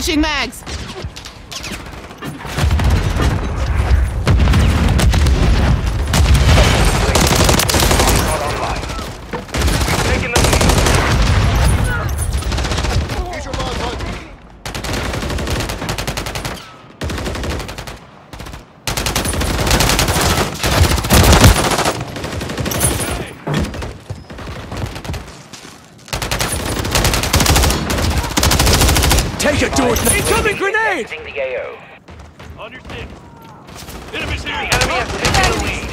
Switching mags. Not online. We've taken the lead. Take it, Dorothy! Incoming grenade! the AO. Understand. Enemies The enemy has taken the lead.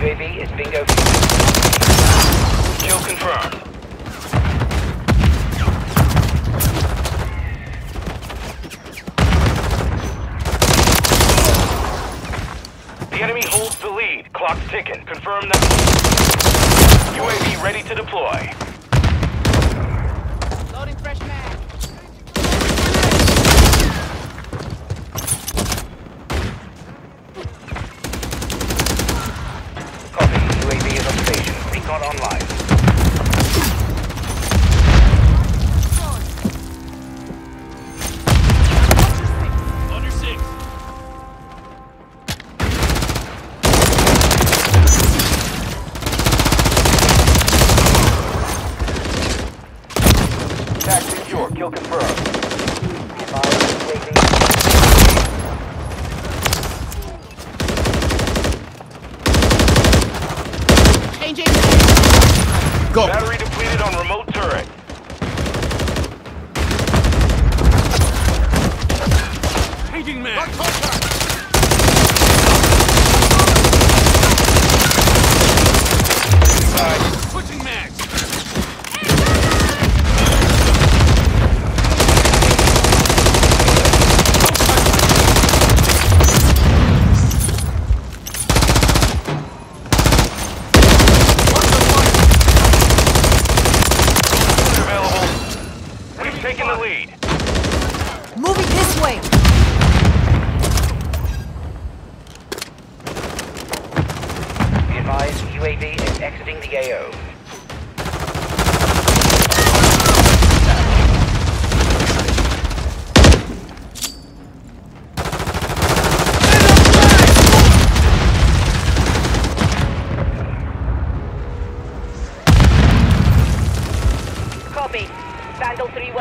UAV is bingo. Kill confirmed. The enemy holds the lead. Clock's ticking. Confirm that. UAV ready to deploy. Changing. Go. Battery depleted on remote turret. Changing man. Right,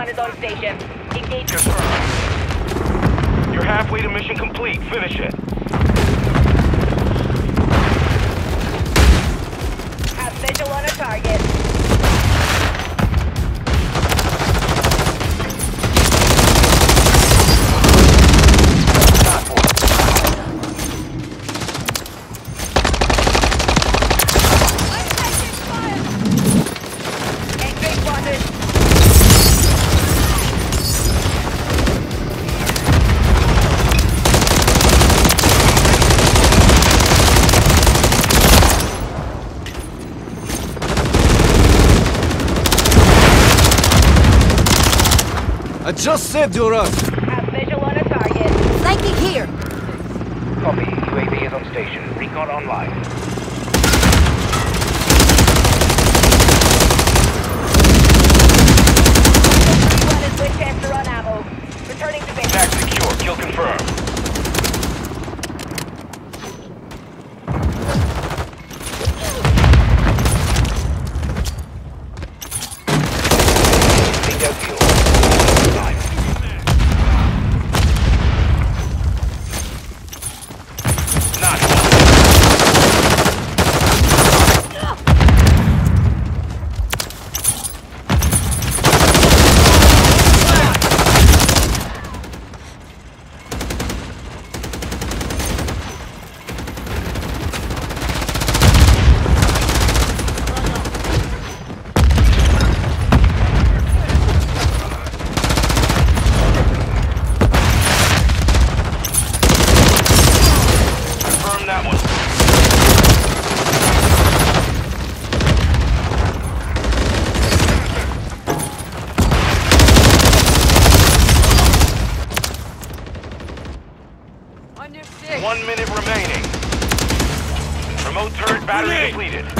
is on station. Engage your crew. You're halfway to mission complete. Finish it. I just saved your ass. Have visual on a target. Flanking here! Copy. UAV is on station. Recon online. completed.